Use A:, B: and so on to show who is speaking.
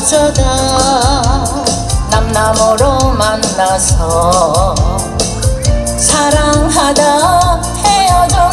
A: 어쩌다 남남으로 만나서 사랑하다 헤어져